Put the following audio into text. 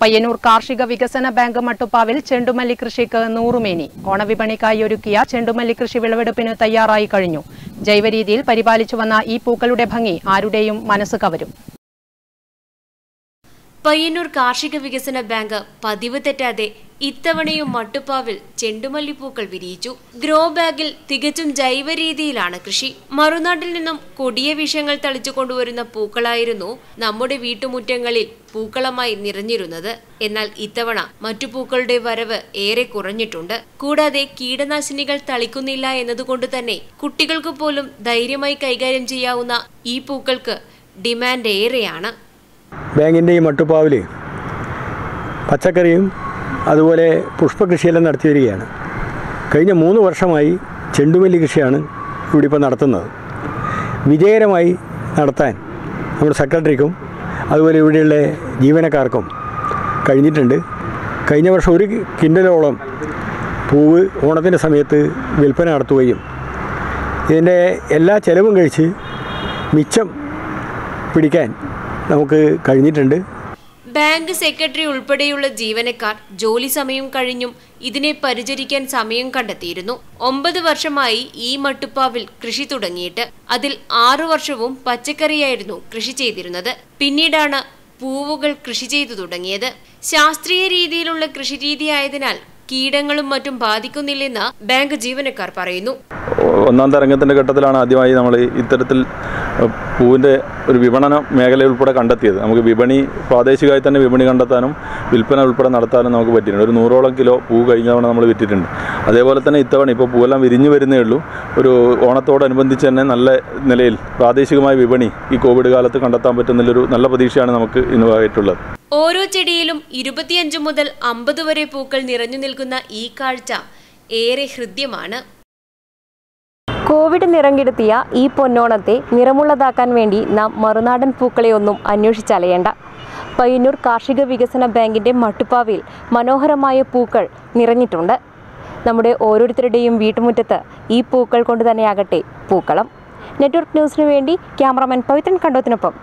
പയ്യന്നൂർ കാർഷിക വികസന ബാങ്ക് മട്ടുപ്പാവിൽ ചെണ്ടുമല്ലി കൃഷിക്ക് നൂറുമേനി. ഓണവിപണിക്കായി ഒരുക്കിയ ചെണ്ടുമല്ലി കൃഷി വിളവെടുപ്പിന് തയ്യാറായി കഴിഞ്ഞു. ജൈവരീതിയിൽ പരിപാലിച്ചു വന്ന ഈ പൂക്കളുടെ ഭംഗി ആരുടെയും മനസ്സ് കവരും. പയ്യന്നൂർ കാർഷിക വികസന ബാങ്ക് പതിവ് തെറ്റാതെ ഇത്തവണയും മട്ടുപ്പാവിൽ ചെണ്ടുമല്ലിപ്പൂക്കൾ വിരിയിച്ചു. ഗ്രോ ബാഗിൽ തികച്ചും ജൈവ രീതിയിലാണ് കൃഷി. മറുനാട്ടിൽ നിന്നും കൊടിയ വിഷയങ്ങൾ തളിച്ചു കൊണ്ടുവരുന്ന പൂക്കളായിരുന്നു നമ്മുടെ വീട്ടുമുറ്റങ്ങളിൽ പൂക്കളമായി നിറഞ്ഞിരുന്നത്. എന്നാൽ ഇത്തവണ മറ്റു പൂക്കളുടെ വരവ് ഏറെ കുറഞ്ഞിട്ടുണ്ട്. കൂടാതെ കീടനാശിനികൾ തളിക്കുന്നില്ല എന്നതുകൊണ്ട് തന്നെ കുട്ടികൾക്ക് പോലും ധൈര്യമായി കൈകാര്യം ചെയ്യാവുന്ന ഈ പൂക്കൾക്ക് ഡിമാൻഡ് ഏറെയാണ്. ബാങ്കിന്റെ ഈ മട്ടുപ്പാവിൽ പച്ചക്കറിയും അതുപോലെ പുഷ്പകൃഷിയെല്ലാം നടത്തി വരികയാണ്. കഴിഞ്ഞ മൂന്ന് വർഷമായി ചെണ്ടുമല്ലി കൃഷിയാണ് ഇവിടെ ഇപ്പോൾ നടത്തുന്നത്. വിജയകരമായി നടത്താൻ നമ്മുടെ സെക്രട്ടറിക്കും അതുപോലെ ഇവിടെയുള്ള ജീവനക്കാർക്കും കഴിഞ്ഞിട്ടുണ്ട്. കഴിഞ്ഞ വർഷം ഒരു കിൻഡലോളം പൂവ് ഓണത്തിന്റെ സമയത്ത് വിൽപ്പന നടത്തുകയും ഇതിന്റെ എല്ലാ ചെലവും കഴിച്ച് മിച്ചം പിടിക്കാൻ നമുക്ക് കഴിഞ്ഞിട്ടുണ്ട്. ബാങ്ക് സെക്രട്ടറി ഉൾപ്പെടെയുള്ള ജീവനക്കാർ ജോലി സമയം കഴിഞ്ഞും ഇതിനെ പരിചരിക്കാൻ സമയം കണ്ടെത്തിയിരുന്നു. ഒമ്പത് വർഷമായി ഈ മട്ടുപ്പാവിൽ കൃഷി തുടങ്ങിയിട്ട് അതിൽ ആറു വർഷവും പച്ചക്കറിയായിരുന്നു കൃഷി ചെയ്തിരുന്നത്. പിന്നീടാണ് പൂവുകൾ കൃഷി ചെയ്തു തുടങ്ങിയത്. ശാസ്ത്രീയ രീതിയിലുള്ള കൃഷി രീതിയായതിനാൽ കീടങ്ങളും മറ്റും ബാധിക്കുന്നില്ലെന്ന് ബാങ്ക് ജീവനക്കാർ പറയുന്നു. ഒന്നാം തരംഗത്തിന്റെ ഘട്ടത്തിലാണ് ആദ്യമായി നമ്മൾ ഇത്തരത്തിൽ പൂവിന്റെ ഒരു വിപണന മേഖല ഉൾപ്പെടെ കണ്ടെത്തിയത്. നമുക്ക് വിപണി പ്രാദേശികമായി തന്നെ വിപണി കണ്ടെത്താനും വിൽപ്പന ഉൾപ്പെടെ നടത്താനും നമുക്ക് പറ്റിയിട്ടുണ്ട്. ഒരു നൂറോളം കിലോ പൂ കഴിഞ്ഞ തവണ നമ്മൾ വിറ്റിട്ടുണ്ട്. അതേപോലെ തന്നെ ഇത്തവണ ഇപ്പോൾ പൂവെല്ലാം വിരിഞ്ഞു വരുന്നേ ഉള്ളൂ. ഒരു ഓണത്തോടനുബന്ധിച്ച് തന്നെ നല്ല നിലയിൽ പ്രാദേശികമായ വിപണി ഈ കോവിഡ് കാലത്ത് കണ്ടെത്താൻ പറ്റുന്നതിലൊരു നല്ല പ്രതീക്ഷയാണ് നമുക്ക് ഇന്ന് ആയിട്ടുള്ളത്. ഓരോ ചെടിയിലും ഇരുപത്തിയഞ്ച് മുതൽ അമ്പത് വരെ പൂക്കൾ നിറഞ്ഞു നിൽക്കുന്ന ഈ കാഴ്ച ഏറെ ഹൃദ്യമാണ്. കോവിഡ് നിറങ്കെടുത്തിയ ഈ പൊന്നോണത്തെ നിറമുള്ളതാക്കാൻ വേണ്ടി നാം മറുനാടൻ പൂക്കളെ ഒന്നും അന്വേഷിച്ചലയേണ്ട. പയ്യന്നൂർ കാർഷിക വികസന ബാങ്കിന്റെ മട്ടുപ്പാവിൽ മനോഹരമായ പൂക്കൾ നിറഞ്ഞിട്ടുണ്ട്. നമ്മുടെ ഓരോരുത്തരുടെയും വീട്ടുമുറ്റത്ത് ഈ പൂക്കൾ കൊണ്ട് തന്നെയാകട്ടെ പൂക്കളം. നെറ്റ്വർക്ക് ന്യൂസിനു വേണ്ടി ക്യാമറമാൻ പവിത്രൻ കണ്ടോത്തിനൊപ്പം